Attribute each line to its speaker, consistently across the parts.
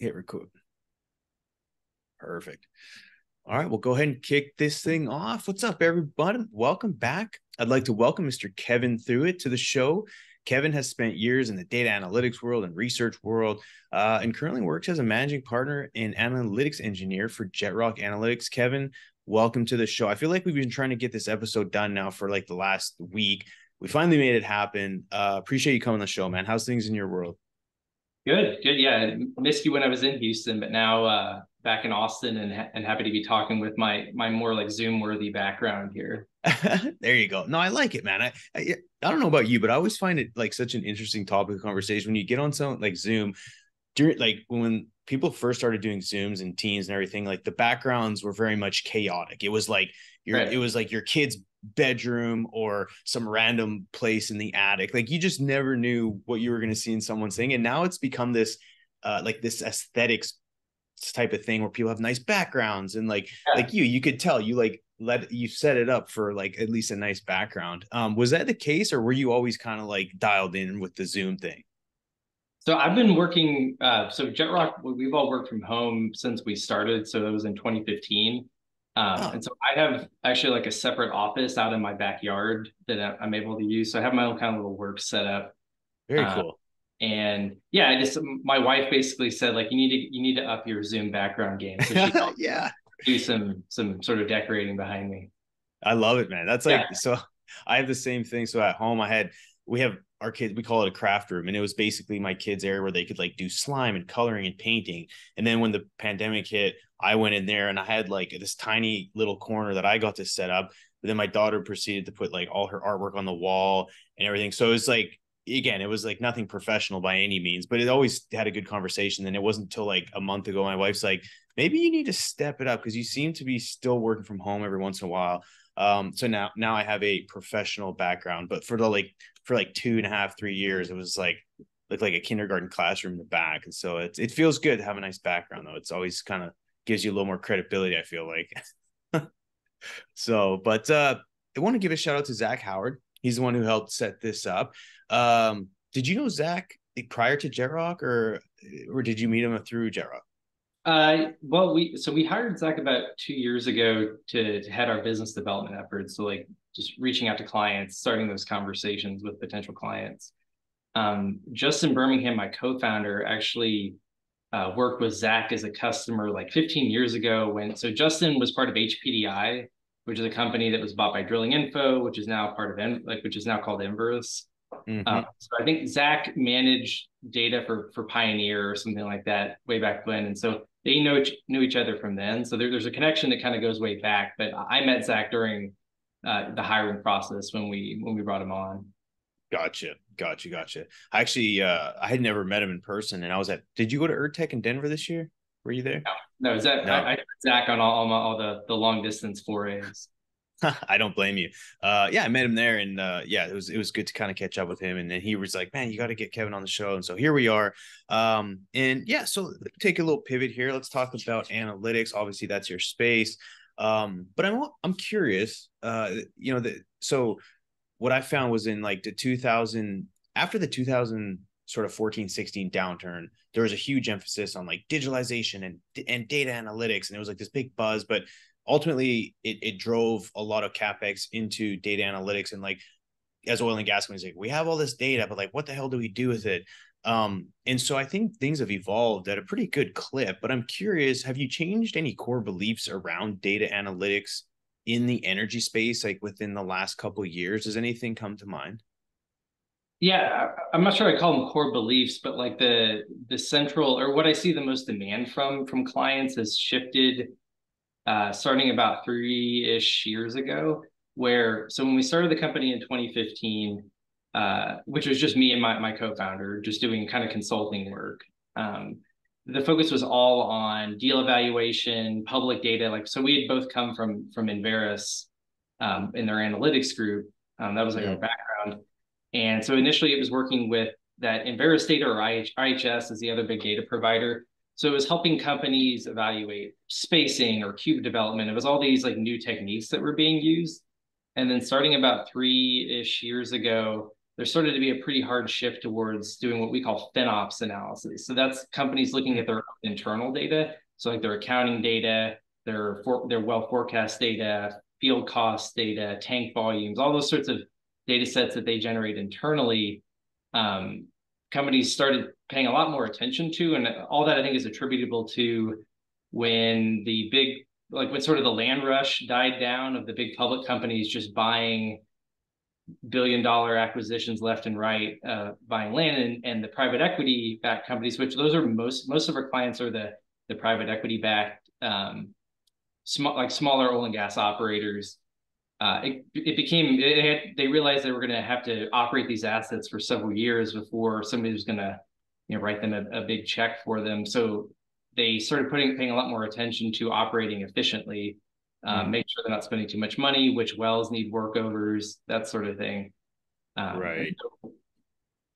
Speaker 1: hit record. Perfect. All right, we'll go ahead and kick this thing off. What's up, everybody? Welcome back. I'd like to welcome Mr. Kevin Thuot to the show. Kevin has spent years in the data analytics world and research world, uh, and currently works as a managing partner and analytics engineer for JetRock Analytics. Kevin, welcome to the show. I feel like we've been trying to get this episode done now for like the last week. We finally made it happen. Uh, appreciate you coming on the show, man. How's things in your world?
Speaker 2: Good, good. Yeah, I missed you when I was in Houston, but now uh, back in Austin, and and happy to be talking with my my more like Zoom worthy background here.
Speaker 1: there you go. No, I like it, man. I, I I don't know about you, but I always find it like such an interesting topic of conversation when you get on something like Zoom. During like when people first started doing Zooms and teams and everything, like the backgrounds were very much chaotic. It was like your right. it was like your kid's bedroom or some random place in the attic. Like you just never knew what you were going to see in someone's thing. And now it's become this uh like this aesthetics type of thing where people have nice backgrounds and like yeah. like you you could tell you like let you set it up for like at least a nice background um was that the case or were you always kind of like dialed in with the zoom thing
Speaker 2: so i've been working uh so jetrock we've all worked from home since we started so that was in 2015 um, oh. And so I have actually like a separate office out in my backyard that I'm able to use. So I have my own kind of little work set up.
Speaker 1: Very uh, cool.
Speaker 2: And yeah, I just my wife basically said like you need to you need to up your Zoom background game. So she
Speaker 1: yeah
Speaker 2: do some some sort of decorating behind me.
Speaker 1: I love it, man. That's like yeah. so. I have the same thing. So at home, I had we have our kids we call it a craft room and it was basically my kids area where they could like do slime and coloring and painting and then when the pandemic hit i went in there and i had like this tiny little corner that i got to set up but then my daughter proceeded to put like all her artwork on the wall and everything so it was like again it was like nothing professional by any means but it always had a good conversation and it wasn't until like a month ago my wife's like maybe you need to step it up because you seem to be still working from home every once in a while um so now now i have a professional background but for the like for like two and a half, three years. It was like looked like a kindergarten classroom in the back. And so it it feels good to have a nice background though. It's always kind of gives you a little more credibility, I feel like. so, but uh I want to give a shout out to Zach Howard. He's the one who helped set this up. Um, did you know Zach prior to JetRock or or did you meet him through JetRock?
Speaker 2: Uh, well, we so we hired Zach about two years ago to, to head our business development efforts. So like just reaching out to clients, starting those conversations with potential clients. Um, Justin Birmingham, my co-founder, actually uh, worked with Zach as a customer like 15 years ago. When so Justin was part of HPDI, which is a company that was bought by Drilling Info, which is now part of en- like which is now called Enverus. Mm-hmm. Uh, so I think Zach managed data for for Pioneer or something like that way back when, and so they know knew each other from then. So there, there's a connection that kind of goes way back. But I met Zach during uh, the hiring process when we when we brought him on.
Speaker 1: Gotcha, gotcha, gotcha. I actually uh, I had never met him in person, and I was at. Did you go to URTeC in Denver this year? Were you there?
Speaker 2: No, no. Zach, no. I, I Zach on all, all, my, all the the long distance forays.
Speaker 1: I don't blame you. Uh, yeah, I met him there, and uh, yeah, it was it was good to kind of catch up with him. And then he was like, "Man, you got to get Kevin on the show." And so here we are. Um, and yeah, so take a little pivot here. Let's talk about analytics. Obviously, that's your space. Um, but I'm I'm curious. Uh, you know, the so what I found was in like the 2000 after the 2000 sort of 14 16 downturn there was a huge emphasis on like digitalization and and data analytics and it was like this big buzz but ultimately it, it drove a lot of capex into data analytics and like as oil and gas companies like we have all this data but like what the hell do we do with it? Um and so i think things have evolved at a pretty good clip but i'm curious have you changed any core beliefs around data analytics in the energy space like within the last couple years? Does anything come to mind?
Speaker 2: Yeah i'm not sure i call them core beliefs but like the the central or what i see the most demand from from clients has shifted uh, starting about three-ish years ago, where so when we started the company in 2015, uh, which was just me and my, my co-founder, just doing kind of consulting work. Um, the focus was all on deal evaluation, public data. Like so, we had both come from from Enverus um, in their analytics group. Um, that was like yeah. our background. And so initially, it was working with that Enverus data or IH, IHS is the other big data provider so it was helping companies evaluate spacing or cube development. It was all these like new techniques that were being used. And then starting about three-ish years ago, there started to be a pretty hard shift towards doing what we call FinOps analysis. So that's companies looking at their internal data, so like their accounting data, their for, their well forecast data, field cost data, tank volumes, all those sorts of data sets that they generate internally. Um, companies started paying a lot more attention to, and all that I think is attributable to when the big like when sort of the land rush died down of the big public companies just buying billion dollar acquisitions left and right, uh, buying land, and, and the private equity backed companies, which those are most most of our clients are the the private equity backed, um, small like smaller oil and gas operators. Uh, it, it became it had, they realized they were going to have to operate these assets for several years before somebody was going to you know write them a, a big check for them. So they started putting paying a lot more attention to operating efficiently, um, mm. make sure they're not spending too much money, which wells need workovers, that sort of thing.
Speaker 1: Um, right. So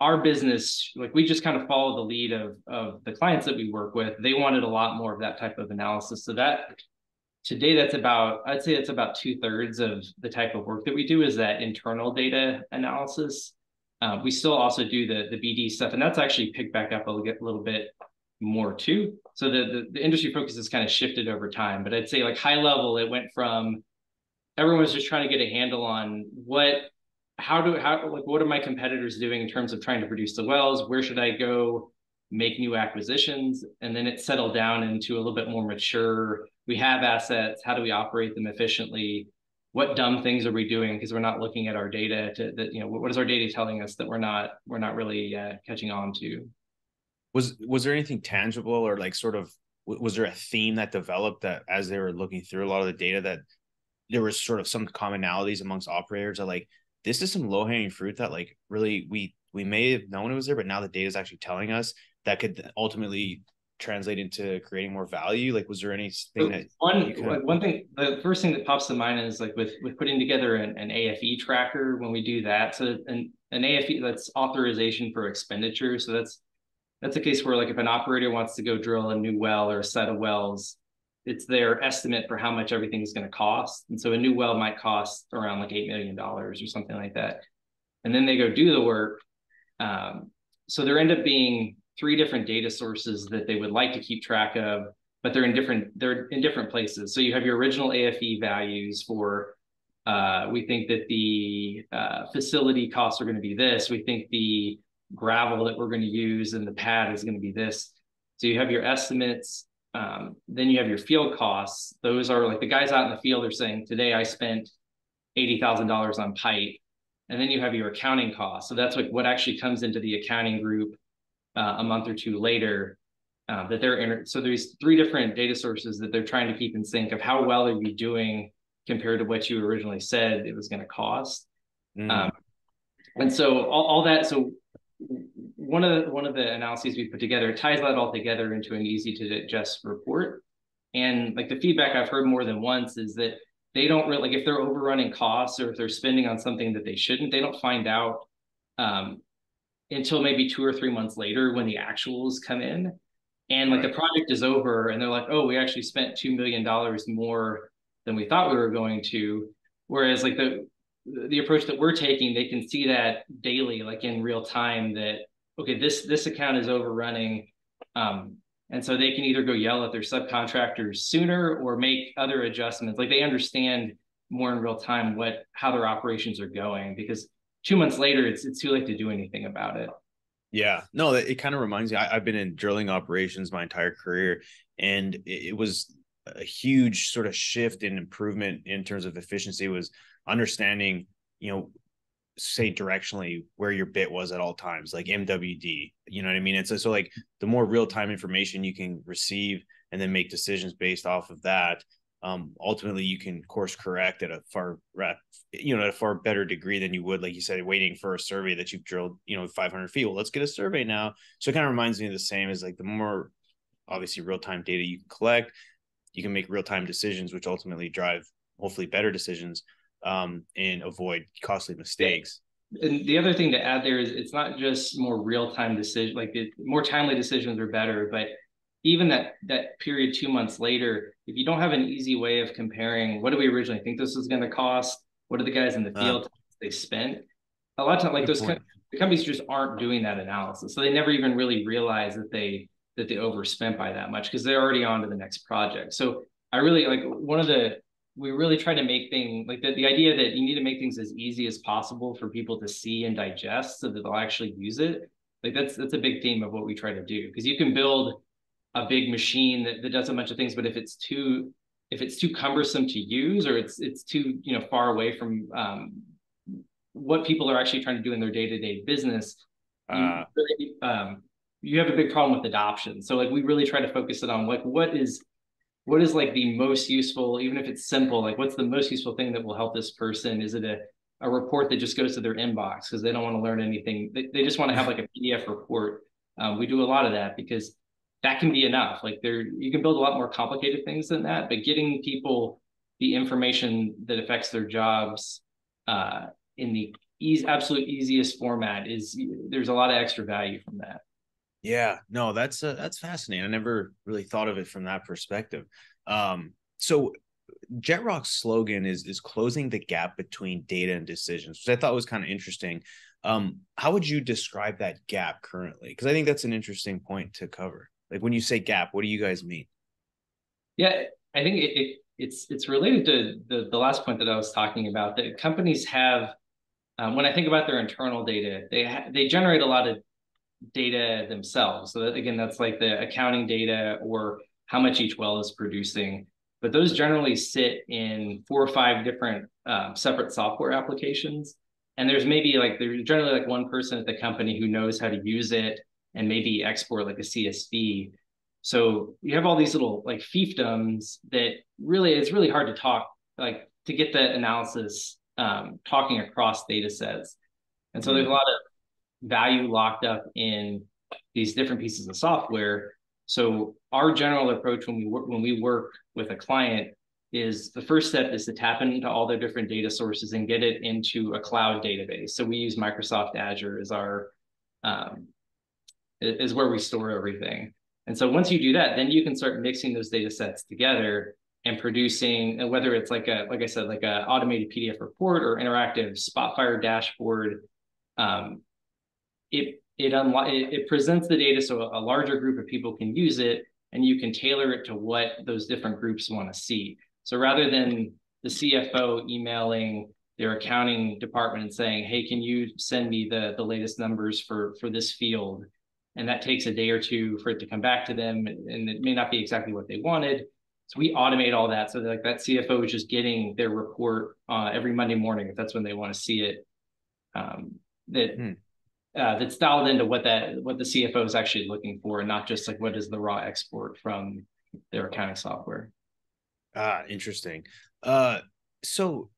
Speaker 2: our business, like we just kind of follow the lead of of the clients that we work with. They wanted a lot more of that type of analysis. So that today, that's about I'd say it's about two thirds of the type of work that we do is that internal data analysis. Uh, we still also do the the BD stuff, and that's actually picked back up a little bit more too. So the, the, the industry focus has kind of shifted over time. But I'd say like high level, it went from everyone was just trying to get a handle on what how do how like what are my competitors doing in terms of trying to produce the wells? Where should I go make new acquisitions? And then it settled down into a little bit more mature. We have assets. How do we operate them efficiently? What dumb things are we doing? Because we're not looking at our data to that you know what is our data telling us that we're not we're not really uh, catching on to?
Speaker 1: Was was there anything tangible or like sort of was there a theme that developed that as they were looking through a lot of the data that there was sort of some commonalities amongst operators that like this is some low hanging fruit that like really we we may have known it was there, but now the data is actually telling us that could ultimately translate into creating more value? Like, was there anything that
Speaker 2: one could... one thing? The first thing that pops to mind is like with with putting together an, an AFE tracker. When we do that, so an an AFE that's authorization for expenditure. So that's that's a case where like if an operator wants to go drill a new well or a set of wells, it's their estimate for how much everything is going to cost. And so a new well might cost around like $8 million or something like that. And then they go do the work. Um, so there end up being three different data sources that they would like to keep track of, but they're in different, they're in different places. So you have your original AFE values for, uh, we think that the uh, facility costs are going to be this. We think the gravel that we're going to use and the pad is going to be this. So you have your estimates. Um, then you have your field costs. Those are like the guys out in the field are saying, today I spent $80,000 on pipe. And then you have your accounting costs. So that's like what actually comes into the accounting group uh, a month or two later uh, that they're in. So there's three different data sources that they're trying to keep in sync of how well are you doing compared to what you originally said it was going to cost. Mm. Um, and so all, all that, so one of the, one of the analyses we put together ties that all together into an easy to digest report. And like the feedback I've heard more than once is that they don't really like if they're overrunning costs or if they're spending on something that they shouldn't, they don't find out um, until maybe two or three months later when the actuals come in. And like right. the project is over and they're like, oh, we actually spent $2 million more than we thought we were going to. Whereas like the the approach that we're taking, they can see that daily, like in real time, that okay, this this account is overrunning, um, and so they can either go yell at their subcontractors sooner or make other adjustments. Like they understand more in real time what how their operations are going because two months later, it's it's too late to do anything about it.
Speaker 1: Yeah, no, it kind of reminds me. I, have been in drilling operations my entire career, and it, it was a huge sort of shift in improvement in terms of efficiency. Was understanding, you know, say directionally where your bit was at all times, like MWD. You know what I mean? And so, so like the more real time information you can receive and then make decisions based off of that. Um, ultimately, you can course correct at a far, you know, at a far better degree than you would, like you said, waiting for a survey that you've drilled, you know, 500 feet. Well, let's get a survey now. So it kind of reminds me of the same as like the more obviously real time data you can collect, you can make real time decisions, which ultimately drive hopefully better decisions um, and avoid costly mistakes.
Speaker 2: And the other thing to add there is it's not just more real time decision, like it, more timely decisions are better, but even that that period two months later, if you don't have an easy way of comparing what do we originally think this was going to cost, what are the guys in the uh. field uh, they spent, a lot of times like those com- companies just aren't doing that analysis. So they never even really realize that they that they overspent by that much because they're already on to the next project. So i really like one of the we really try to make things like the, the idea that you need to make things as easy as possible for people to see and digest so that they'll actually use it like that's that's a big theme of what we try to do because you can build a big machine that, that does a bunch of things but if it's too if it's too cumbersome to use or it's it's too you know far away from um, what people are actually trying to do in their day-to-day business uh, you, really, um, you have a big problem with adoption. So like we really try to focus it on like what is what is like the most useful even if it's simple like what's the most useful thing that will help this person? Is it a, a report that just goes to their inbox? Because they don't want to learn anything. They, they just want to have like a pdf report. Um, we do a lot of that because that can be enough like there you can build a lot more complicated things than that but getting people the information that affects their jobs uh, in the easy, absolute easiest format is there's a lot of extra value from that.
Speaker 1: Yeah, no, that's uh, that's fascinating. I never really thought of it from that perspective. Um, so JetRock's slogan is is closing the gap between data and decisions, which I thought was kind of interesting. Um, how would you describe that gap currently? Because I think that's an interesting point to cover. Like when you say gap, what do you guys mean?
Speaker 2: Yeah, I think it, it it's it's related to the the last point that I was talking about. That companies have um, when I think about their internal data, they ha- they generate a lot of data themselves. So that, again, that's like the accounting data or how much each well is producing. But those generally sit in four or five different um, separate software applications. And there's maybe like there's generally like one person at the company who knows how to use it and maybe export like a CSV. So you have all these little like fiefdoms that really it's really hard to talk like to get the analysis um, talking across data sets. And so there's a mm-hmm. lot of value locked up in these different pieces of software. So our general approach when we work when we work with a client is the first step is to tap into all their different data sources and get it into a cloud database. So we use Microsoft Azure as our um, is where we store everything. And so once you do that, then you can start mixing those data sets together and producing and whether it's like a like i said like a automated pdf report or interactive spotfire dashboard um, it it, unlo- it it presents the data so a larger group of people can use it and you can tailor it to what those different groups want to see so rather than the cfo emailing their accounting department and saying hey can you send me the the latest numbers for for this field and that takes a day or two for it to come back to them and it may not be exactly what they wanted so we automate all that so that like that CFO is just getting their report uh, every Monday morning if that's when they want to see it. Um, that hmm. uh, that's dialed into what that what the CFO is actually looking for, and not just like what is the raw export from their accounting software.
Speaker 1: Ah, interesting. Uh, so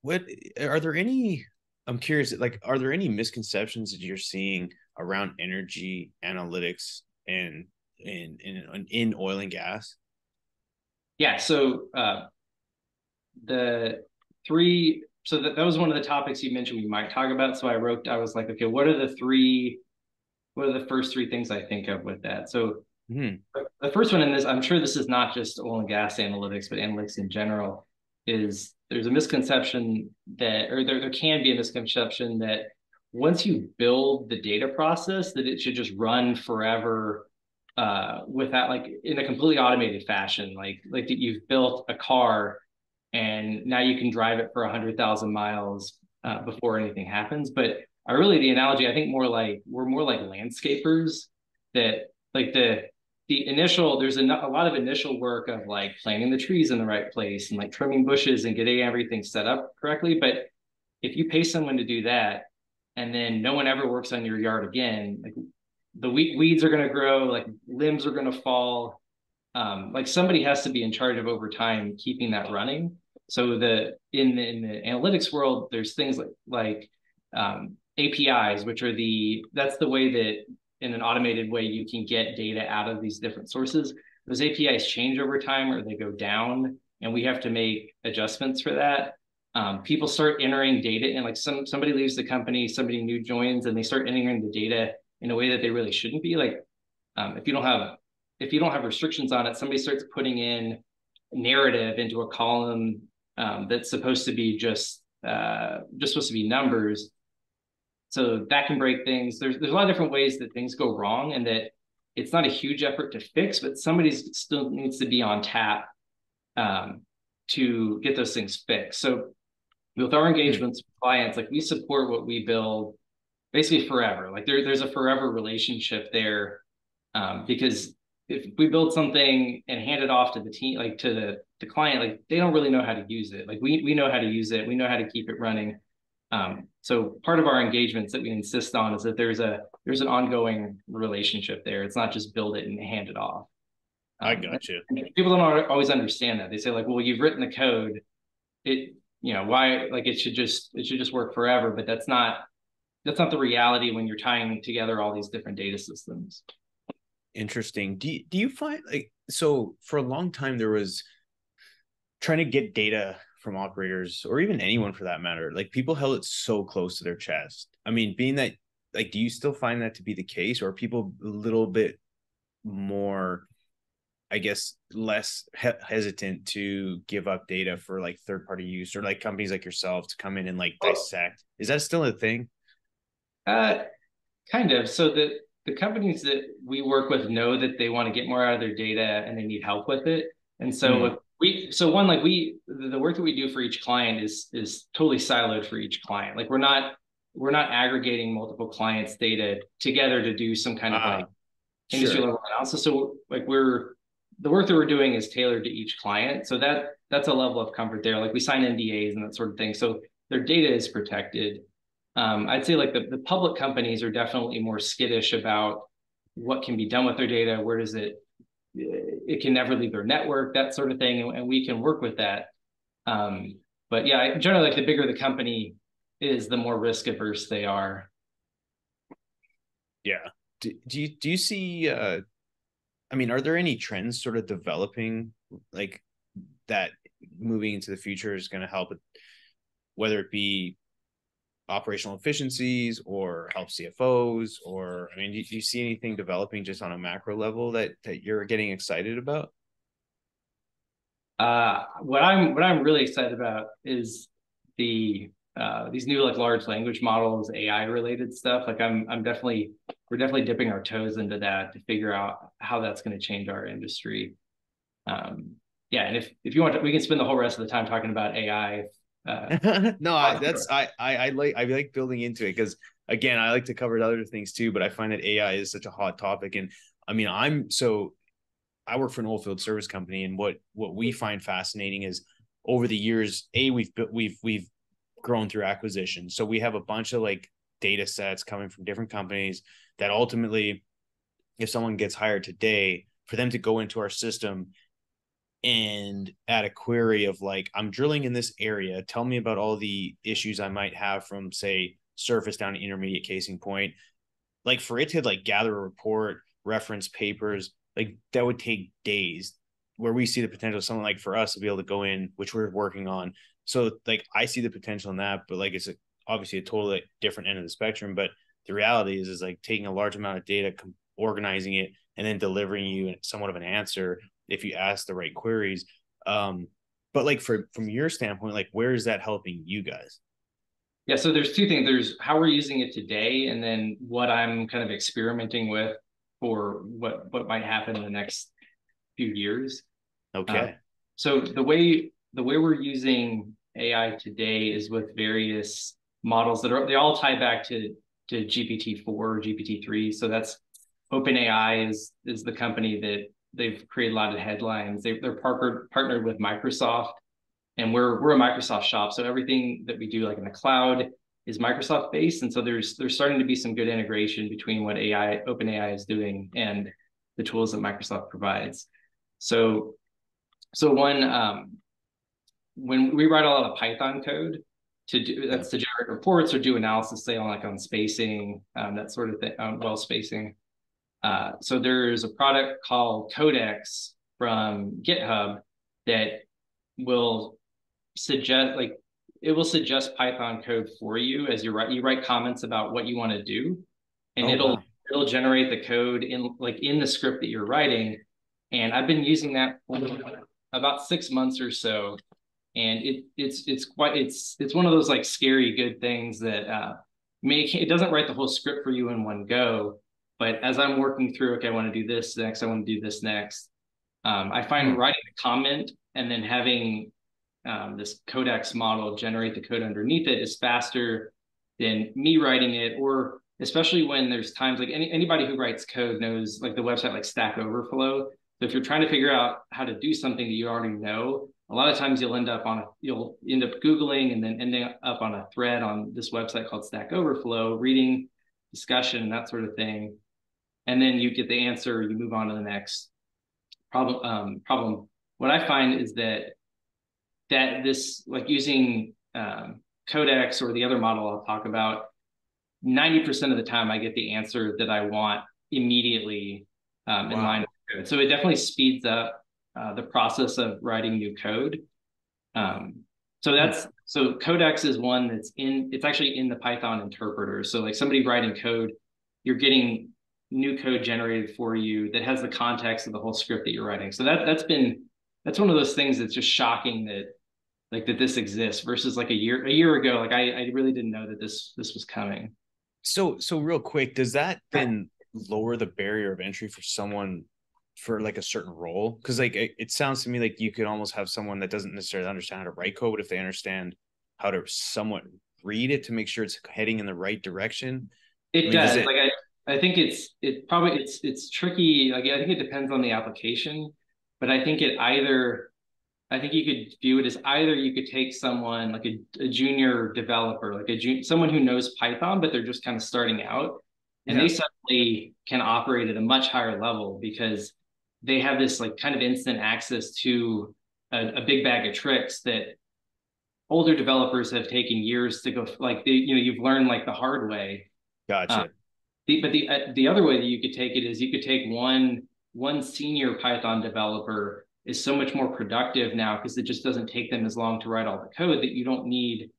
Speaker 1: what are there any? I'm curious. Like, are there any misconceptions that you're seeing around energy analytics and in in in oil and gas?
Speaker 2: yeah, so uh, the three, so that, that was one of the topics you mentioned we might talk about. So I wrote, I was like, okay, what are the three, what are the first three things I think of with that? So mm-hmm. the first one in this, I'm sure this is not just oil and gas analytics, but analytics in general, is there's a misconception that, or there, there can be a misconception that once you build the data process, that it should just run forever uh, without like in a completely automated fashion, like like that you've built a car and now you can drive it for a hundred thousand miles uh, before anything happens. But I really the analogy I think more like we're more like landscapers that like the the initial there's a, a lot of initial work of like planting the trees in the right place and like trimming bushes and getting everything set up correctly. But if you pay someone to do that and then no one ever works on your yard again, like the weeds are going to grow, like limbs are going to fall. Um, like somebody has to be in charge of over time keeping that running. So the in the, in the analytics world, there's things like like um, APIs, which are the that's the way that in an automated way you can get data out of these different sources. Those APIs change over time or they go down, and we have to make adjustments for that. Um, people start entering data, and like some somebody leaves the company, somebody new joins, and they start entering the data in a way that they really shouldn't be. Like um, if you don't have if you don't have restrictions on it, somebody starts putting in narrative into a column um, that's supposed to be just uh, just supposed to be numbers. So that can break things. There's there's a lot of different ways that things go wrong, and that it's not a huge effort to fix, but somebody still needs to be on tap um, to get those things fixed. So with our engagements clients, like we support what we build basically forever. Like there, there's a forever relationship there um, because if we build something and hand it off to the team, like to the, the client, like they don't really know how to use it. Like we we know how to use it. We know how to keep it running. Um, so part of our engagements that we insist on is that there's a there's an ongoing relationship there. It's not just build it and hand it off.
Speaker 1: Um, I got you.
Speaker 2: People don't always understand that. They say like, well, you've written the code. It you know why like it should just it should just work forever, but that's not that's not the reality when you're tying together all these different data systems.
Speaker 1: Interesting. Do you, do you find like so for a long time there was trying to get data from operators or even anyone for that matter like people held it so close to their chest. I mean being that like do you still find that to be the case or are people a little bit more i guess less he- hesitant to give up data for like third party use or like companies like yourself to come in and like oh. dissect? Is that still a thing?
Speaker 2: Uh kind of. So the the companies that we work with know that they want to get more out of their data and they need help with it. And so mm we so one like we the work that we do for each client is is totally siloed for each client. Like we're not we're not aggregating multiple clients data together to do some kind of uh, like industry sure. level analysis. So like we're the work that we're doing is tailored to each client. So that that's a level of comfort there. Like we sign ndas and that sort of thing. So their data is protected. Um, i'd say like the, the public companies are definitely more skittish about what can be done with their data. Where does it it can never leave their network, that sort of thing, and, and we can work with that. Um, but yeah, generally, like the bigger the company is, the more risk averse they are.
Speaker 1: Yeah. Do, do you do you see? Uh, I mean, are there any trends sort of developing like that moving into the future is going to help whether it be operational efficiencies or help CFOs or I mean do, you see anything developing just on a macro level that that you're getting excited about?
Speaker 2: Uh what I'm what I'm really excited about is the uh, these new like large language models, AI related stuff. Like I'm I'm definitely we're definitely dipping our toes into that to figure out how that's going to change our industry. Um, yeah, and if if you want, to, we can spend the whole rest of the time talking about AI
Speaker 1: uh, no, I, that's I, I I like I like building into it because again I like to cover other things too, but I find that AI is such a hot topic, and I mean I'm so I work for an oil field service company, and what what we find fascinating is over the years, a we've we've we've grown through acquisition, so we have a bunch of like data sets coming from different companies that ultimately, if someone gets hired today, for them to go into our system and add a query of like i'm drilling in this area. Tell me about all the issues i might have from say surface down to intermediate casing point. Like for it to like gather a report reference papers like that would take days where we see the potential something like for us to be able to go in which we're working on. So like i see the potential in that but like it's a, obviously a totally different end of the spectrum but the reality is is like taking a large amount of data organizing it and then delivering you somewhat of an answer if you ask the right queries. Um, but like for from your standpoint, like where is that helping you guys?
Speaker 2: Yeah, so there's two things. There's how we're using it today, and then what I'm kind of experimenting with for what what might happen in the next few years.
Speaker 1: Okay. Uh,
Speaker 2: so the way the way we're using AI today is with various models that are they all tie back to to GPT four, or GPT three. So that's OpenAI is is the company that they've created a lot of headlines. They, they're partnered partnered with Microsoft, and we're we're a Microsoft shop. So everything that we do, like in the cloud, is Microsoft based, and so there's there's starting to be some good integration between what AI OpenAI is doing and the tools that Microsoft provides. So so one um, when we write a lot of Python code to do that's to generate reports or do analysis, say on like on spacing, um, that sort of thing, um, well spacing. Uh, so there's a product called Codex from GitHub that will suggest like it will suggest Python code for you as you write you write comments about what you want to do, and oh, it'll wow. it'll generate the code in like in the script that you're writing. And I've been using that for about six months or so, and it it's it's quite it's it's one of those like scary good things that uh, make it doesn't write the whole script for you in one go. But as I'm working through, okay, I want to do this next, I want to do this next. Um, I find mm-hmm. writing a comment and then having um, this Codex model generate the code underneath it is faster than me writing it, or especially when there's times like any, anybody who writes code knows like the website like Stack Overflow. So if you're trying to figure out how to do something that you already know, a lot of times you'll end up on a you'll end up googling and then ending up on a thread on this website called stack overflow reading discussion that sort of thing and then you get the answer you move on to the next problem um, problem what i find is that that this like using um, codex or the other model i'll talk about 90% of the time i get the answer that i want immediately um, wow. in line with code so it definitely speeds up uh, the process of writing new code. Um, so that's so Codex is one that's in it's actually in the Python interpreter. So like somebody writing code, you're getting new code generated for you that has the context of the whole script that you're writing. So that that's been that's one of those things that's just shocking that like that this exists versus like a year a year ago like I, I really didn't know that this this was coming.
Speaker 1: So so real quick, does that then lower the barrier of entry for someone for like a certain role because like it, it, sounds to me like you could almost have someone that doesn't necessarily understand how to write code but if they understand how to somewhat read it to make sure it's heading in the right direction
Speaker 2: it I mean, does, does it... like I, I think it's it probably it's it's tricky like i think it depends on the application but i think it either i think you could view it as either you could take someone like a, a junior developer like a junior someone who knows python but they're just kind of starting out and yeah. they suddenly can operate at a much higher level because they have this like kind of instant access to a, a big bag of tricks that older developers have taken years to go like they, you know you've learned like the hard way
Speaker 1: gotcha uh,
Speaker 2: the, but the uh, the other way that you could take it is you could take one one senior python developer is so much more productive now because it just doesn't take them as long to write all the code that you don't need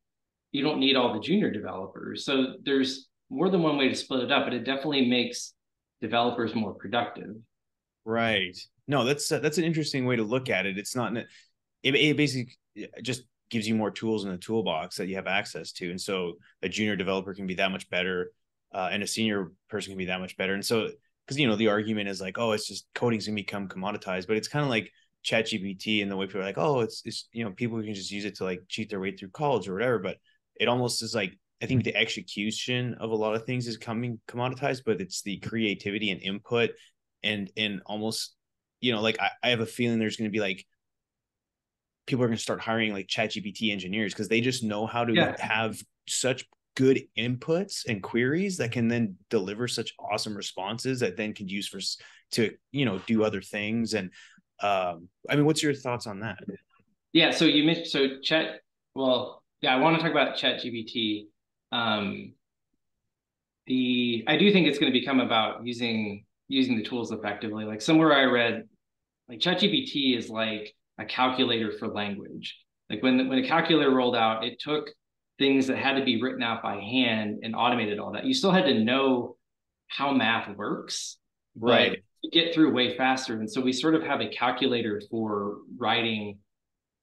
Speaker 2: you don't need all the junior developers so there's more than one way to split it up but it definitely makes developers more productive
Speaker 1: Right. No, that's uh, that's an interesting way to look at it. It's not it, it basically just gives you more tools in the toolbox that you have access to, and so a junior developer can be that much better, uh, and a senior person can be that much better. And so, because you know the argument is like, oh, it's just coding's gonna become commoditized, but it's kind of like ChatGPT and the way people are like, oh, it's it's you know people can just use it to like cheat their way through college or whatever, but it almost is like I think the execution of a lot of things is coming commoditized, but it's the creativity and input and and almost you know like I, I have a feeling there's going to be like people are going to start hiring like chat gpt engineers because they just know how to yeah. have such good inputs and queries that can then deliver such awesome responses that then can use for to you know do other things and um i mean what's your thoughts on that
Speaker 2: yeah so you mentioned so chat well yeah i want to talk about chat gpt um the i do think it's going to become about using using the tools effectively. Like somewhere I read, like chat ChatGPT is like a calculator for language. Like when when a calculator rolled out, it took things that had to be written out by hand and automated all that. You still had to know how math works,
Speaker 1: right?
Speaker 2: To get through way faster. And so we sort of have a calculator for writing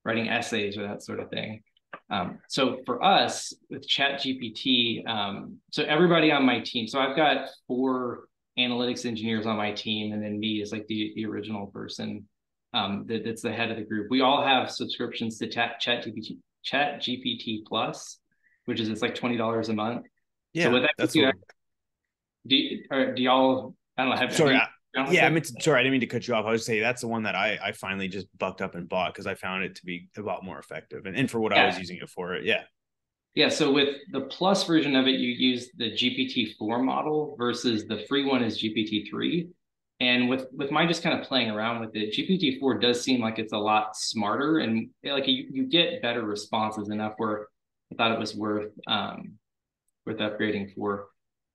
Speaker 2: writing essays or that sort of thing. Um, so for us with Chat GPT, um, so everybody on my team, so I've got four analytics engineers on my team, and then me is like the, the original person um, that, that's the head of the group. We all have subscriptions to Chat Chat GPT, Chat GPT Plus, which is it's like twenty dollars a month.
Speaker 1: Yeah, so with that, that's
Speaker 2: what... do you, or do y'all? I don't know. Have,
Speaker 1: sorry, have you, yeah, I mean, sorry, I didn't mean to cut you off. I was say that's the one that I I finally just bucked up and bought because I found it to be a lot more effective and, and for what yeah. I was using it for. Yeah.
Speaker 2: Yeah, so with the plus version of it, you use the GPT-4 model versus the free one is GPT-3. And with with my just kind of playing around with it, GPT-4 does seem like it's a lot smarter and like you, you get better responses enough where I thought it was worth um, worth upgrading for.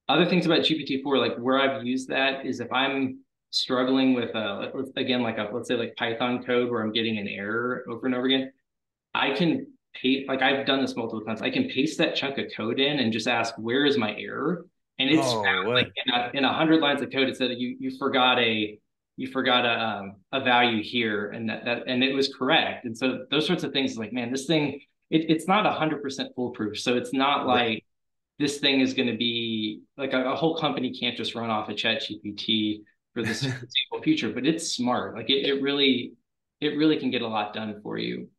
Speaker 2: Other things about GPT-4, like where I've used that is if I'm struggling with a again like a let's say like Python code where I'm getting an error over and over again, I can paste like I've done this multiple times. I can paste that chunk of code in and just ask where is my error, and it's oh, found, like in a, in a hundred lines of code. It said you you forgot a you forgot a um, a value here, and that, that and it was correct. And so those sorts of things, like man, this thing it, it's not a hundred percent foolproof. So it's not like this thing is going to be like a, a, whole company can't just run off a chat gpt for the foreseeable future but it's smart. Like it, it really it really can get a lot done for you.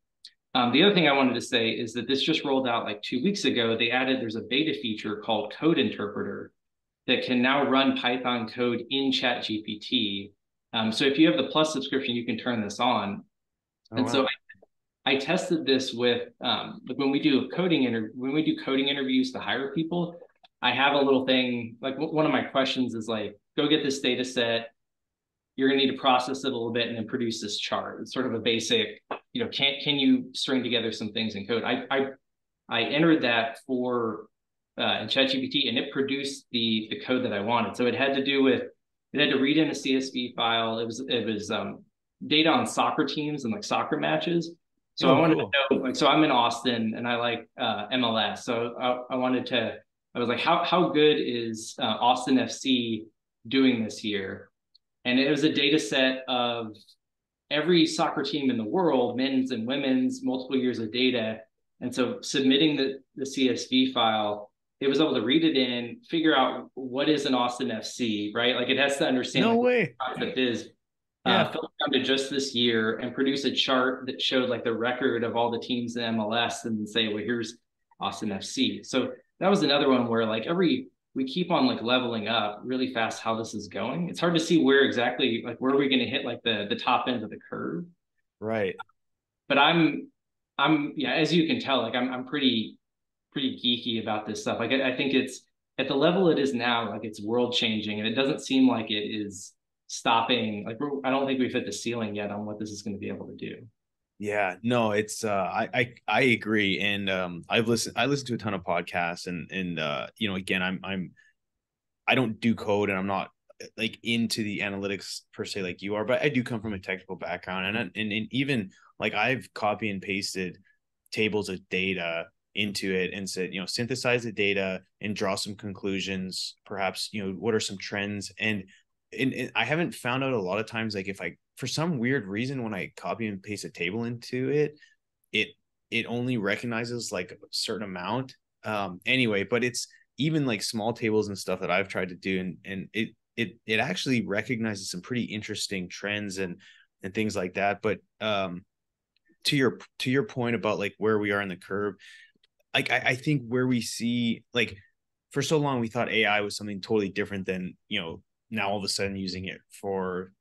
Speaker 2: Um, the other thing i wanted to say is that this just rolled out like two weeks ago. They added there's a beta feature called code interpreter that can now run python code in chat gpt um, so if you have the plus subscription you can turn this on. Oh, and wow. so I tested this with um, like when we do coding inter- when we do coding interviews to hire people, I have a little thing like w- one of my questions is like, go get this data set. You're gonna need to process it a little bit and then produce this chart. It's sort of a basic, you know, can can you string together some things in code? I I I entered that for uh, in ChatGPT and it produced the the code that I wanted. So it had to do with it had to read in a CSV file. It was it was um, data on soccer teams and like soccer matches so oh, I wanted cool. to know, like, so I'm in Austin and I like uh, MLS. So I, I, wanted to, I was like, how how good is uh, Austin FC doing this year? And it was a data set of every soccer team in the world, men's and women's, multiple years of data. And so submitting the, the CSV file, it was able to read it in, figure out what is an Austin FC, right? Like it has to understand
Speaker 1: no
Speaker 2: like,
Speaker 1: way.
Speaker 2: what concept is yeah. uh, down to just this year and produce a chart that showed like the record of all the teams in MLS and say, well, here's Austin FC. So that was another one where like every we keep on like leveling up really fast how this is going. It's hard to see where exactly like where are we going to hit like the the top end of the curve.
Speaker 1: Right.
Speaker 2: But I'm I'm yeah, as you can tell, like I'm I'm pretty pretty geeky about this stuff. Like I, I think it's at the level it is now, like it's world changing, and it doesn't seem like it is stopping like I don't think we've hit the ceiling yet on what this is going to be able to do.
Speaker 1: Yeah, no, it's uh I I I agree. And um I've listened I listen to a ton of podcasts and and uh you know again I'm I'm I don't do code and I'm not like into the analytics per se like you are, but I do come from a technical background and and, and even like I've copy and pasted tables of data into it and said, you know, synthesize the data and draw some conclusions, perhaps, you know, what are some trends and and, and I haven't found out a lot of times like if I for some weird reason when I copy and paste a table into it, it it only recognizes like a certain amount. Um anyway, but it's even like small tables and stuff that I've tried to do and and it it it actually recognizes some pretty interesting trends and and things like that. But um to your to your point about like where we are in the curve, like I, I think where we see like for so long we thought AI was something totally different than you know now all of a sudden using it for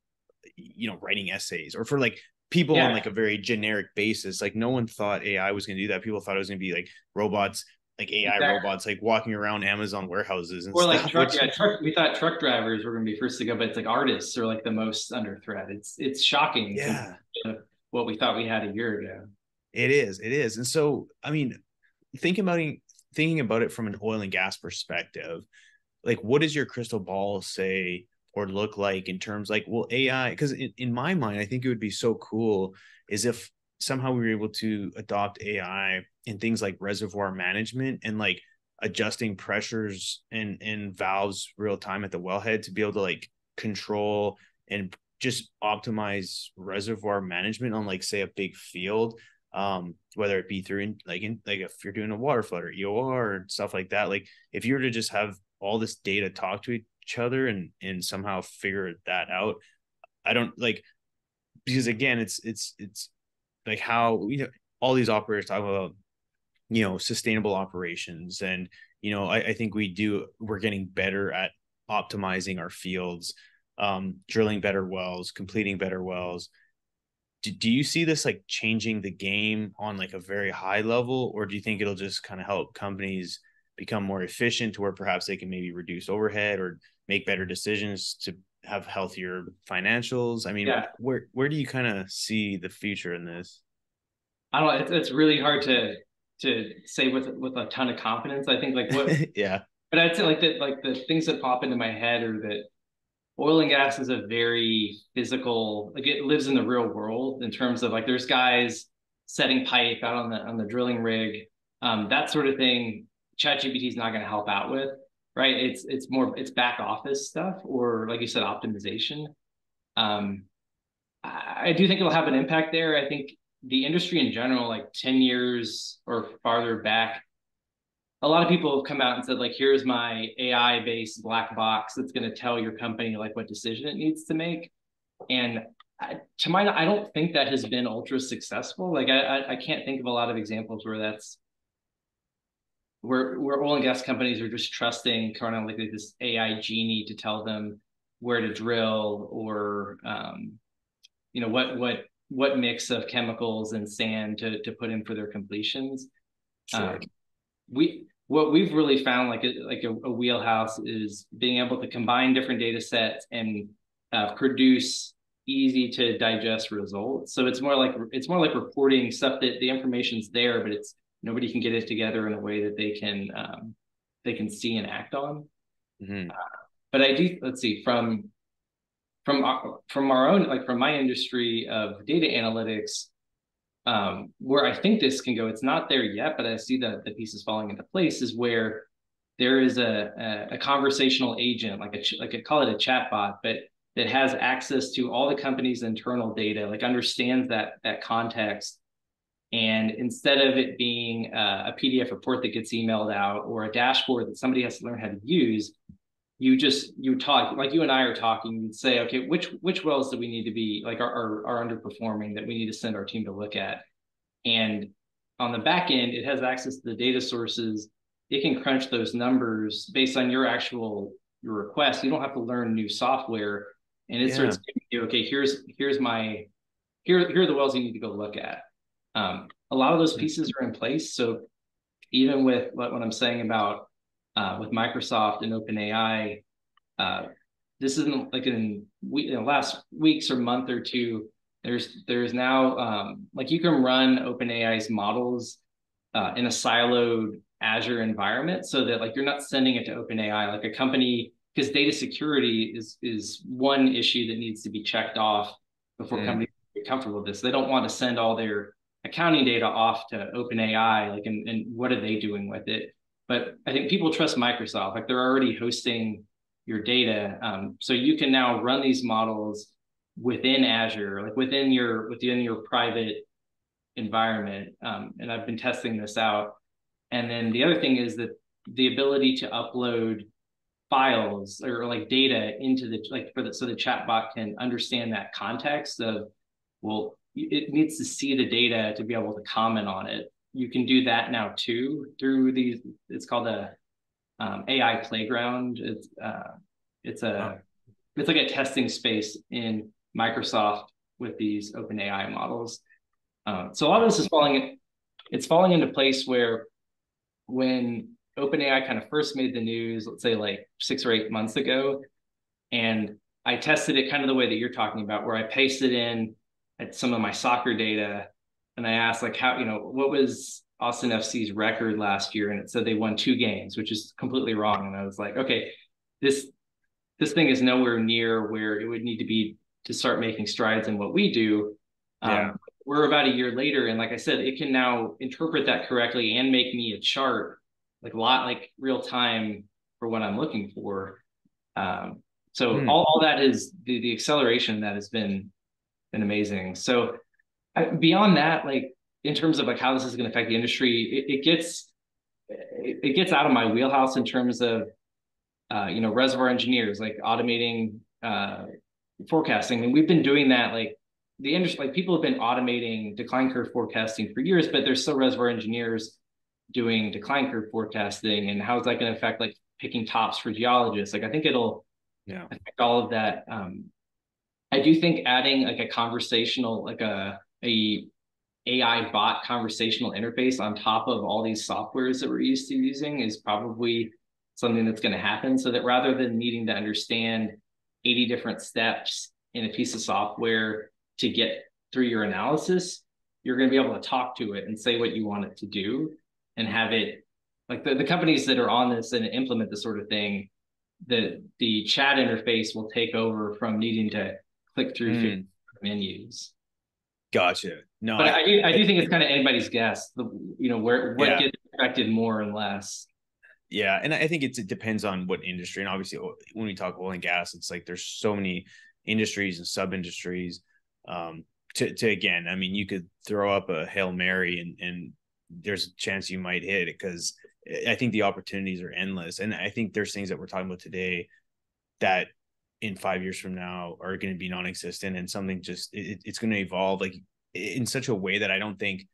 Speaker 1: you know writing essays or for like people yeah. on like a very generic basis. Like no one thought ai was going to do that. People thought it was going to be like robots like ai exactly. robots like walking around amazon warehouses and
Speaker 2: or
Speaker 1: stuff,
Speaker 2: like truck, which... yeah, truck we thought truck drivers were going to be first to go but it's like artists are like the most under threat. It's it's shocking
Speaker 1: yeah.
Speaker 2: Uh, what we thought we had a year ago.
Speaker 1: It is it is. And so i mean thinking about thinking about it from an oil and gas perspective like what does your crystal ball say or look like in terms like well ai because in, in my mind i think it would be so cool is if somehow we were able to adopt ai in things like reservoir management and like adjusting pressures and and valves real time at the wellhead to be able to like control and just optimize reservoir management on like say a big field um whether it be through in, like in like if you're doing a water flood or eor and stuff like that like if you were to just have all this data talk to each other and and somehow figure that out. I don't like because again it's it's it's like how you know all these operators talk about you know sustainable operations and you know I, I think we do we're getting better at optimizing our fields um drilling better wells completing better wells. Do, do you see this like changing the game on like a very high level or do you think it'll just kind of help companies become more efficient to where perhaps they can maybe reduce overhead or make better decisions to have healthier financials? I mean yeah. where where do you kind of see the future in this?
Speaker 2: I don't know it's, it's really hard to to say with with a ton of confidence. I think like what
Speaker 1: yeah.
Speaker 2: But i'd say like that like the things that pop into my head are that oil and gas is a very physical like it lives in the real world in terms of like there's guys setting pipe out on the on the drilling rig um, that sort of thing ChatGPT is not going to help out with, right? It's it's more it's back office stuff or like you said, optimization. Um, I, do think it'll have an impact there. I think the industry in general, like ten years or farther back, a lot of people have come out and said like here's my ai based black box that's going to tell your company like what decision it needs to make and I, to my i don't think that has been ultra successful like I, I can't think of a lot of examples where that's where where oil and gas companies are just trusting kind of like this ai genie to tell them where to drill or um, you know what what what mix of chemicals and sand to to put in for their completions sure. Um, we what we've really found like a, like a, a, wheelhouse is being able to combine different data sets and uh, produce easy to digest results. So it's more like it's more like reporting stuff that the information's there, but it's nobody can get it together in a way that they can um, they can see and act on. Mm-hmm. Uh, but I do let's see from from our, from our own like from my industry of data analytics um, where I think this can go, it's not there yet, but I see that the pieces falling into place is where there is a, a, a conversational agent, like a like I call it a chatbot, but that has access to all the company's internal data, like understands that that context. And instead of it being uh, a, a PDF report that gets emailed out or a dashboard that somebody has to learn how to use, you just you talk like you and I are talking. You'd say, okay, which which wells do we need to be like are, are, are underperforming that we need to send our team to look at? And on the back end, it has access to the data sources. It can crunch those numbers based on your actual your request. You don't have to learn new software, and it yeah. starts giving you okay. Here's here's my here here are the wells you need to go look at. Um, a lot of those pieces are in place. So even with what, what I'm saying about uh, with Microsoft and OpenAI. Uh, this isn't like in we, you know, last weeks or month or two. There's there's now um, like you can run OpenAI's models uh, in a siloed Azure environment, so that like you're not sending it to OpenAI like a company because data security is is one issue that needs to be checked off before mm. companies get comfortable with this. They don't want to send all their accounting data off to OpenAI, like and, and what are they doing with it? But I think people trust Microsoft, like they're already hosting your data. Um, so you can now run these models within Azure, like within your within your private environment. Um, and I've been testing this out. And then the other thing is that the ability to upload files or like data into the like for the so the chatbot can understand that context of well it needs to see the data to be able to comment on it you can do that now too through these. It's called a um, AI playground. It's uh, it's a it's like a testing space in Microsoft with these open AI models. Um, so a lot of this is falling. It's falling into place where when OpenAI kind of first made the news, let's say like six or eight months ago, and I tested it kind of the way that you're talking about, where I pasted in at some of my soccer data and I asked like how you know what was Austin FC's record last year, and it said they won two games, which is completely wrong. And I was like, okay, this this thing is nowhere near where it would need to be to start making strides in what we do. Yeah. Um, we're about a year later, and like I said, it can now interpret that correctly and make me a chart like a lot like real time for what I'm looking for. Um, so mm. all, all that is the, the acceleration that has been been amazing. So beyond that, like in terms of like how this is going to affect the industry, it, it gets it, it, gets out of my wheelhouse in terms of uh, you know reservoir engineers like automating uh, forecasting. I mean, we've been doing that like the industry like people have been automating decline curve forecasting for years, but there's still reservoir engineers doing decline curve forecasting, and how is that going to affect like picking tops for geologists? Like I think it'll yeah. affect all of that. Um, I do think adding like a conversational, like a a AI bot conversational interface on top of all these softwares that we're used to using is probably something that's going to happen so that rather than needing to understand 80 different steps in a piece of software to get through your analysis, you're going to be able to talk to it and say what you want it to do and have it like the, the companies that are on this and implement this sort of thing, the the chat interface will take over from needing to click through mm. menus.
Speaker 1: Gotcha. No,
Speaker 2: but I, I, do, I do think it's kind of anybody's guess. The you know where what yeah. gets affected more and less.
Speaker 1: Yeah, and I think it's, it depends on what industry. And obviously, when we talk oil and gas, it's like there's so many industries and sub industries. Um, to to again, I mean, you could throw up a hail mary and and there's a chance you might hit it because I think the opportunities are endless. And I think there's things that we're talking about today that in five years from now are going to be non-existent and something just it, it's going to evolve like in such a way that I don't think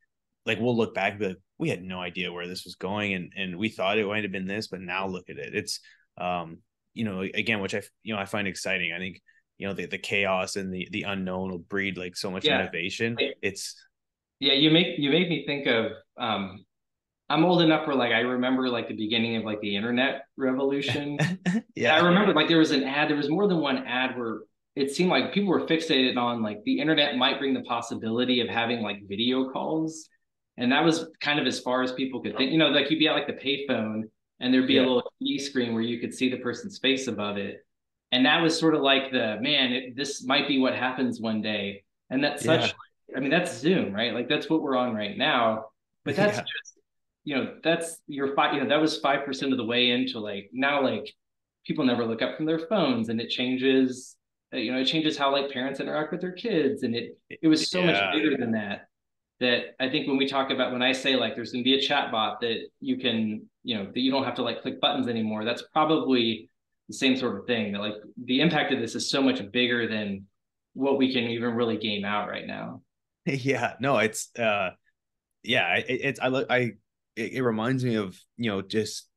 Speaker 1: like we'll look back but we had no idea where this was going and and we thought it might have been this but now look at it. It's um you know again which I you know I find exciting. I think you know the, the chaos and the the unknown will breed like so much yeah. innovation. It's
Speaker 2: yeah you make you make me think of um I'm old enough where like I remember like the beginning of like the internet revolution. yeah. I remember like there was an ad, there was more than one ad where it seemed like people were fixated on like the internet might bring the possibility of having like video calls. And that was kind of as far as people could think, you know, like you'd be at like the payphone and there'd be yeah. a little TV screen where you could see the person's face above it. And that was sort of like the man, it, this might be what happens one day. And that's such, yeah. I mean, that's Zoom, right? Like that's what we're on right now. But that's yeah. just you know that's your five you know that was five percent of the way into like now like people never look up from their phones and it changes uh, you know it changes how like parents interact with their kids and it it was so yeah. much bigger than that that i think when we talk about when i say like there's going to be a chat bot that you can you know that you don't have to like click buttons anymore that's probably the same sort of thing that like the impact of this is so much bigger than what we can even really game out right now
Speaker 1: yeah no it's uh yeah it, it's i look i it, it reminds me of you know just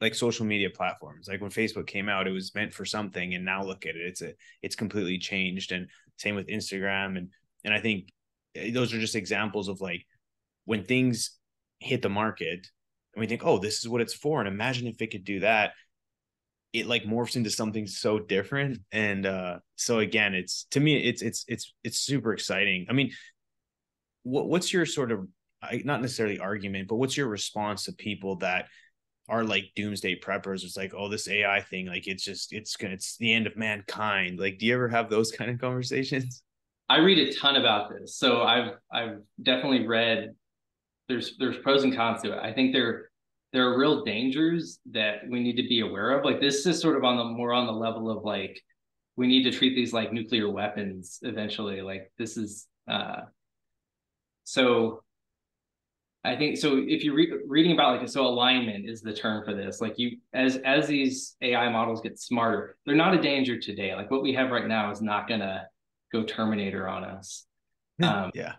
Speaker 1: like social media platforms. Like when facebook came out it was meant for something and now look at it it's a it's completely changed and same with instagram and and i think eh, those are just examples of like when things hit the market and we think oh this is what it's for and imagine if it could do that. It like morphs into something so different and uh so again it's to me it's it's it's it's super exciting. I mean what what's your sort of not necessarily argument, but what's your response to people that are like doomsday preppers? It's like, oh, this AI thing, like it's just it's gonna it's the end of mankind. Like, do you ever have those kind of conversations?
Speaker 2: I read a ton about this, so I've I've definitely read. There's there's pros and cons to it. I think there there are real dangers that we need to be aware of. Like this is sort of on the more on the level of like we need to treat these like nuclear weapons eventually. Like this is uh so I think so. If you're re- reading about like so, alignment is the term for this. Like you, as as these AI models get smarter, they're not a danger today. Like what we have right now is not gonna go Terminator on us.
Speaker 1: Um, yeah.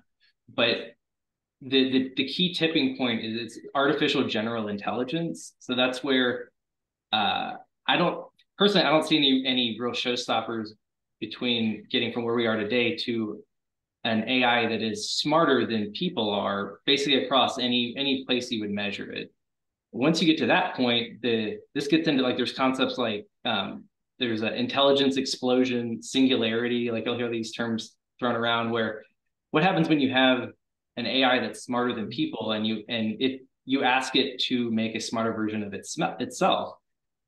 Speaker 2: But the, the the key tipping point is it's artificial general intelligence. So that's where uh, I don't personally I don't see any any real showstoppers between getting from where we are today to an AI that is smarter than people are, basically across any any place you would measure it. Once you get to that point, the this gets into like there's concepts like um, there's an intelligence explosion, singularity. Like you'll hear these terms thrown around. Where what happens when you have an AI that's smarter than people, and you and it you ask it to make a smarter version of its, itself,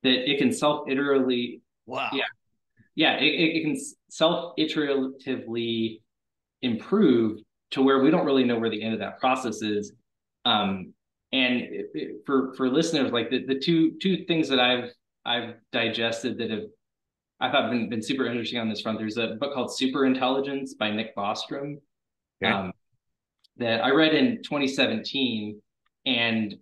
Speaker 2: that it can self iteratively.
Speaker 1: Wow.
Speaker 2: Yeah. Yeah. It, it, it can self iteratively improve to where we don't really know where the end of that process is. Um, and it, it, for for listeners, like the, the two two things that I've I've digested that have I thought been, been super interesting on this front. There's a book called Super Intelligence by Nick Bostrom okay. um, that I read in 2017, and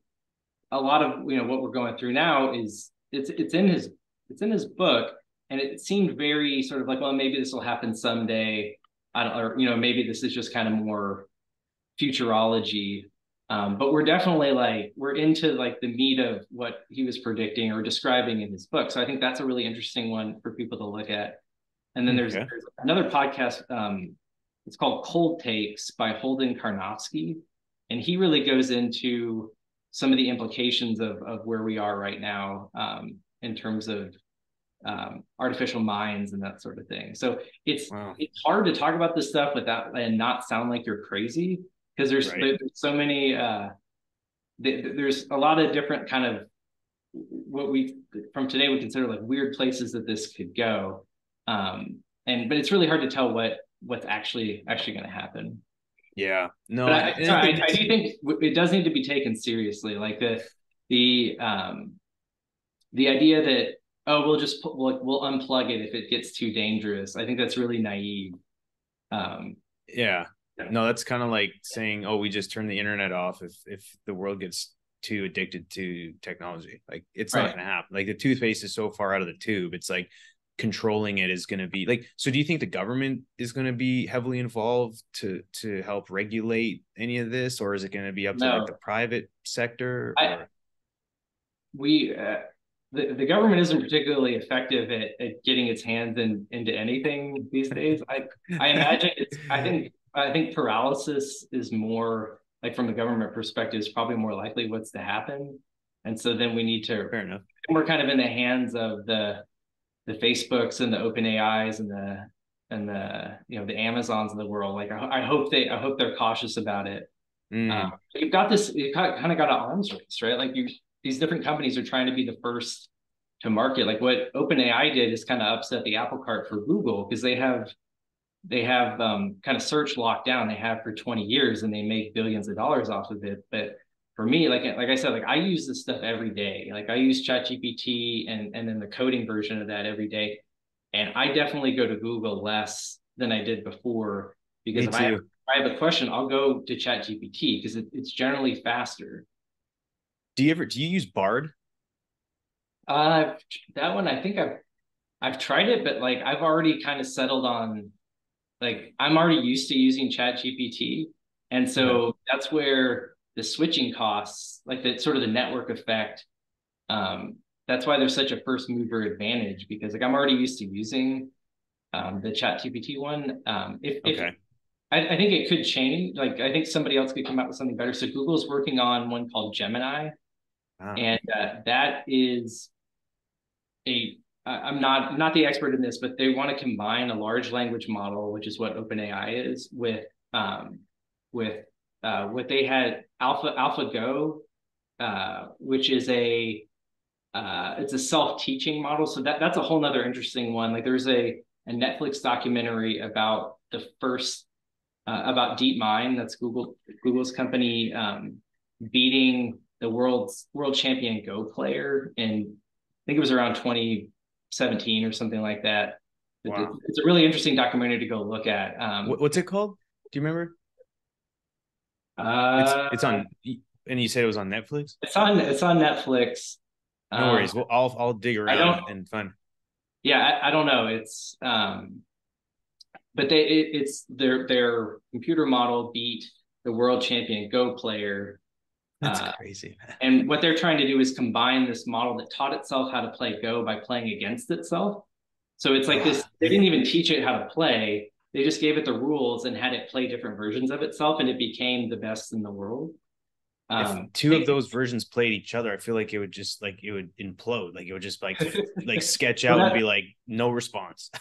Speaker 2: a lot of you know what we're going through now is it's it's in his it's in his book, and it seemed very sort of like well maybe this will happen someday I don't, or you know, maybe this is just kind of more futurology. Um, but we're definitely like we're into like the meat of what he was predicting or describing in his book. So I think that's a really interesting one for people to look at. And then there's, okay. there's another podcast. Um, it's called Cold Takes by Holden Karnofsky, and he really goes into some of the implications of of where we are right now um, in terms of um, artificial minds and that sort of thing. So it's wow. it's hard to talk about this stuff without and not sound like you're crazy because there's, right. there's so many. Uh, there's a lot of different kind of what we from today we consider like weird places that this could go, um, and but it's really hard to tell what what's actually actually going to happen.
Speaker 1: Yeah, no,
Speaker 2: I, I, sorry, I, I do think it does need to be taken seriously. Like the the um, the idea that oh, we'll just put, we'll, we'll unplug it if it gets too dangerous. I think that's really naive. Um,
Speaker 1: yeah. no, that's kind of like saying, "Oh, we just turn the internet off if if the world gets too addicted to technology." Like it's right. not to happen. Like the toothpaste is so far out of the tube. It's like controlling it is going to be like so do you think the government is going to be heavily involved to to help regulate any of this or is it going to be up to no. like the private sector I,
Speaker 2: we uh, the, the government isn't particularly effective at, at getting its hands in, into anything these days. I I imagine it's I think I think paralysis is more like from the government perspective is probably more likely what's to happen. And so then we need to
Speaker 1: fair enough.
Speaker 2: We're kind of in the hands of the the Facebooks and the Open AIs and the and the you know the Amazons of the world. Like I, I hope they I hope they're cautious about it. Mm. Um, you've got this you kind of got an arms race, right? Like you these different companies are trying to be the first to market. Like what OpenAI did is kind of upset the apple cart for Google because they have they have um, kind of search locked down. They have for 20 years and they make billions of dollars off of it. But for me, like like I said, like I use this stuff every day. Like I use ChatGPT and and then the coding version of that every day. And I definitely go to Google less than I did before because if I, have, if I have a question, I'll go to ChatGPT because it, it's generally faster.
Speaker 1: Do you ever do you use Bard?
Speaker 2: Uh, that one I think I've I've tried it, but like I've already kind of settled on like I'm already used to using Chat GPT. And so that's where the switching costs, like the sort of the network effect, um, that's why there's such a first mover advantage because like I'm already used to using um, the Chat GPT one. Um, if, okay. if I, I, think it could change, like I think somebody else could come out with something better. So Google's working on one called Gemini, ah. and uh, that is a I'm not not the expert in this, but they want to combine a large language model, which is what OpenAI is, with um, with uh, what they had Alpha AlphaGo, uh, which is a uh, it's a self teaching model. So that that's a whole nother interesting one. Like there's a a Netflix documentary about the first uh, about DeepMind, that's Google Google's company, um, beating the world's world champion Go player and I think it was around 2017 or something like that. Wow. It's a really interesting documentary to go look at. Um,
Speaker 1: What's it called? Do you remember?
Speaker 2: Uh,
Speaker 1: it's, it's on, and you said it was on Netflix.
Speaker 2: It's on. It's on Netflix.
Speaker 1: No um, worries. Well, I'll I'll dig around and find.
Speaker 2: Yeah, I, I, don't know. It's um, but they it, it's their their computer model beat the world champion Go player
Speaker 1: that's uh, crazy.
Speaker 2: and what they're trying to do is combine this model that taught itself how to play Go by playing against itself. So it's like this, they didn't even teach it how to play. They just gave it the rules and had it play different versions of itself, and it became the best in the world.
Speaker 1: Um, if two they, of those versions played each other, I feel like it would just like it would implode. Like it would just like like sketch out well, that, and be like no response.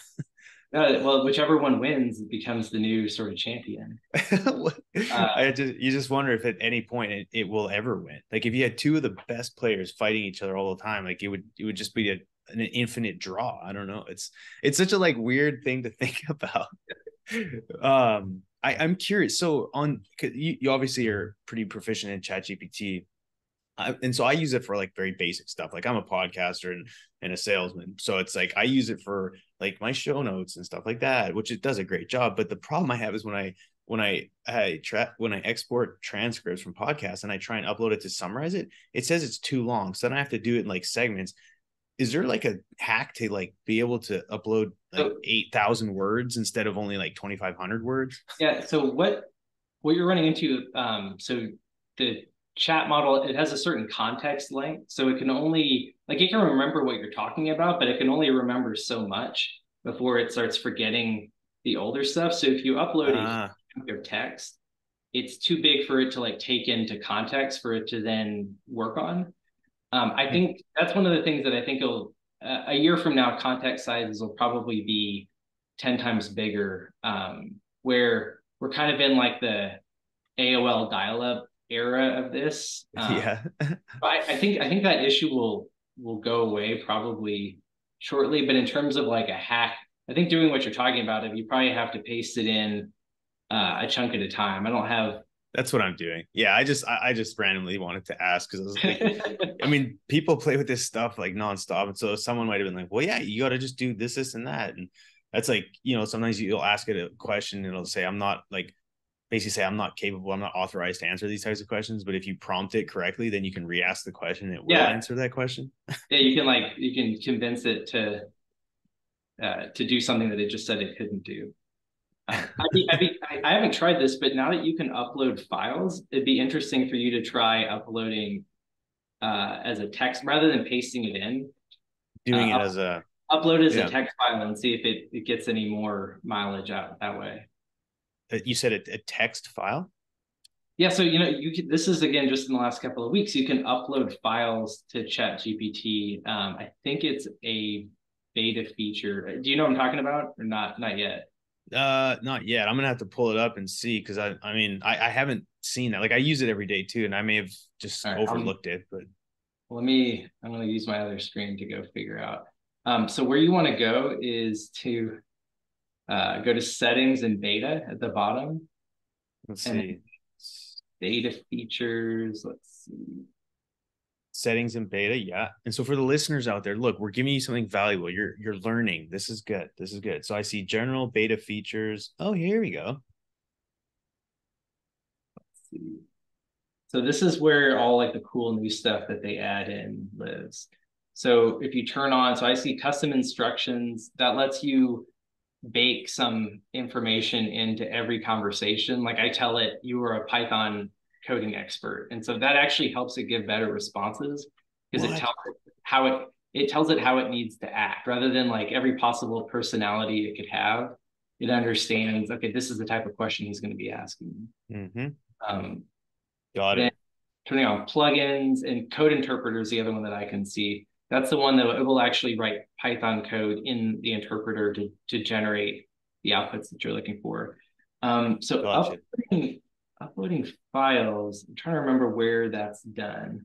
Speaker 2: Uh, well, whichever one wins becomes the new sort of champion.
Speaker 1: uh, I just you just wonder if at any point it, it will ever win. Like if you had two of the best players fighting each other all the time, like it would it would just be a, an infinite draw. I don't know. It's it's such a like weird thing to think about. um, I I'm curious. So on you, you obviously are pretty proficient in ChatGPT. I, and so I use it for like very basic stuff. Like I'm a podcaster and, and a salesman. So it's like I use it for like my show notes and stuff like that, which it does a great job. But the problem I have is when I when I I tra- when I export transcripts from podcasts and I try and upload it to summarize it, it says it's too long. So then I have to do it in like segments. Is there like a hack to like be able to upload like eight thousand words instead of only like twenty five hundred words?
Speaker 2: Yeah. So what what you're running into? Um, so the chat model it has a certain context length so it can only like it can remember what you're talking about but it can only remember so much before it starts forgetting the older stuff. So if you upload ah. a of text it's too big for it to like take into context for it to then work on. Um, i think that's one of the things that i think will uh, a year from now context sizes will probably be 10 times bigger um, where we're kind of in like the aol dial-up era of this.
Speaker 1: Um, yeah,
Speaker 2: I, I think I think that issue will will go away probably shortly. But in terms of like a hack, I think doing what you're talking about, if you probably have to paste it in uh, a chunk at a time. I don't have.
Speaker 1: That's what I'm doing. Yeah, I just I, I just randomly wanted to ask because I was like, I mean, people play with this stuff like nonstop, and so someone might have been like, well, yeah, you got to just do this, this, and that, and that's like you know sometimes you'll ask it a question and it'll say I'm not like basically say i'm not capable i'm not authorized to answer these types of questions but if you prompt it correctly then you can re-ask the question it will yeah. answer that question
Speaker 2: yeah you can like you can convince it to uh, to do something that it just said it couldn't do uh, I, be, I, be, I haven't tried this but now that you can upload files it'd be interesting for you to try uploading uh, as a text rather than pasting it in
Speaker 1: doing uh, it as a
Speaker 2: upload as yeah. a text file and see if it, it gets any more mileage out that way
Speaker 1: you said a, a text file?
Speaker 2: Yeah so you know you can, this is again just in the last couple of weeks you can upload files to chat gpt um, i think it's a beta feature. Do you know what i'm talking about or not not yet?
Speaker 1: Uh not yet. I'm gonna have to pull it up and see because i i mean I, I haven't seen that. Like i use it every day too and i may have just right, overlooked I'm, it but
Speaker 2: let me i'm going to use my other screen to go figure out. Um so where you want to go is to uh, go to settings and beta at the bottom.
Speaker 1: Let's see.
Speaker 2: Data features. Let's see.
Speaker 1: Settings and beta, yeah. And so for the listeners out there, look, we're giving you something valuable. You're you're learning. This is good. This is good. So I see general beta features. Oh, here we go.
Speaker 2: Let's see. So this is where all like the cool new stuff that they add in lives. So if you turn on, so I see custom instructions that lets you bake some information into every conversation. Like I tell it, you are a Python coding expert. And so that actually helps it give better responses because it tells it how it it tells it how it needs to act rather than like every possible personality it could have. It understands, okay, this is the type of question he's going to be asking.
Speaker 1: Mm-hmm. Um, Got
Speaker 2: it. Turning on plugins and code interpreters, the other one that I can see. That's the one that it will actually write Python code in the interpreter to, to generate the outputs that you're looking for. Um, so gotcha. uploading, uploading files, I'm trying to remember where that's done.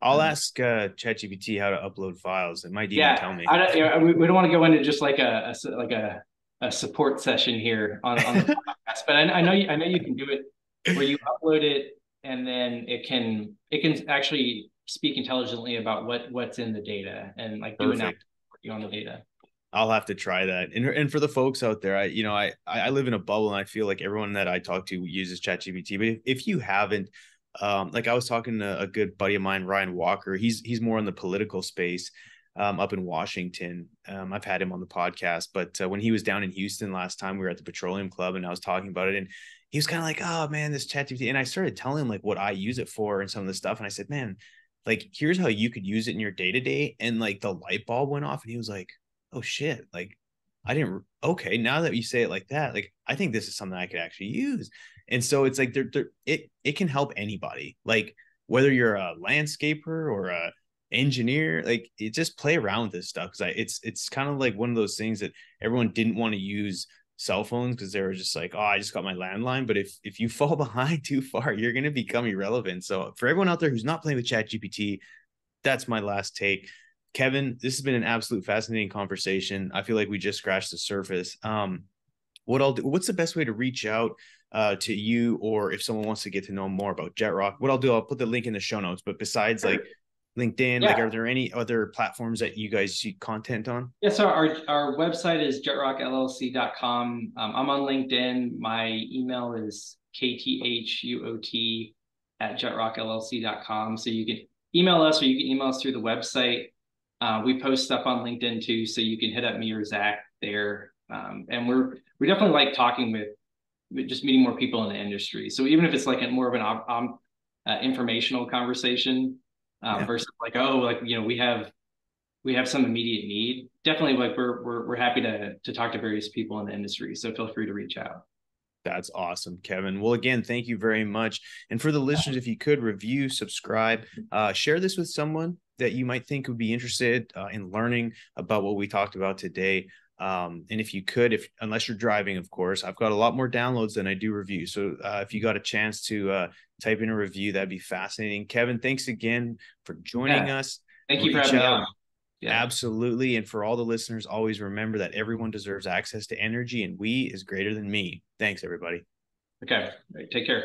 Speaker 1: I'll um, ask uh, ChatGPT how to upload files. It might even yeah, tell me.
Speaker 2: I don't, you know, we, we don't want to go into just like a, a like a, a support session here on, on the podcast, but I, I know you, I know you can do it where you upload it and then it can it can actually speak intelligently about what what's in the data and like do an you on the data.
Speaker 1: I'll have to try that. And and for the folks out there, I you know I I live in a bubble and I feel like everyone that I talk to uses ChatGPT. But if, if you haven't, um, like I was talking to a good buddy of mine, Ryan Walker. He's he's more in the political space. Um, up in Washington. Um, I've had him on the podcast, but uh, when he was down in Houston last time, we were at the Petroleum Club and I was talking about it, and he was kind of like, "Oh man, this ChatGPT," and I started telling him like what I use it for and some of the stuff, and I said, "Man, like here's how you could use it in your day to day and like the light bulb went off and he was like oh shit like i didn't okay now that you say it like that like i think this is something i could actually use. And so it's like there it it can help anybody like whether you're a landscaper or a engineer like it just play around with this stuff because I it's it's kind of like one of those things that everyone didn't want to use cell phones because they were just like, oh, I just got my landline. But if if you fall behind too far, you're gonna become irrelevant. So for everyone out there who's not playing with Chat GPT, that's my last take. Kevin, this has been an absolute fascinating conversation. I feel like we just scratched the surface. Um, what I'll do, what's the best way to reach out uh, to you, or if someone wants to get to know more about JetRock, what I'll do, I'll put the link in the show notes. But besides like LinkedIn? Yeah. Like, are there any other platforms that you guys see content on?
Speaker 2: Yeah, so our, our website is jetrockllc.com. Um, I'm on LinkedIn. My email is kthuot at jetrockllc.com. So you can email us or you can email us through the website. Uh, we post stuff on LinkedIn too, so you can hit up me or Zach there. Um, and we're we definitely like talking with, with, just meeting more people in the industry. So even if it's like a, more of an um, uh, informational conversation, um, yeah. versus like oh like you know we have we have some immediate need definitely like we're we're, we're happy to to talk to various people in the industry so feel free to reach out
Speaker 1: that's awesome, Kevin. Well, again, thank you very much. And for the listeners, if you could review, subscribe, uh, share this with someone that you might think would be interested uh, in learning about what we talked about today. Um, and if you could, if unless you're driving, of course, I've got a lot more downloads than I do reviews. So uh, if you got a chance to uh, type in a review, that'd be fascinating. Kevin, thanks again for joining yeah. us.
Speaker 2: Thank you for having out. me on.
Speaker 1: Yeah. Absolutely. And for all the listeners, always remember that everyone deserves access to energy and we is greater than me. Thanks, everybody.
Speaker 2: Okay. Right. Take care.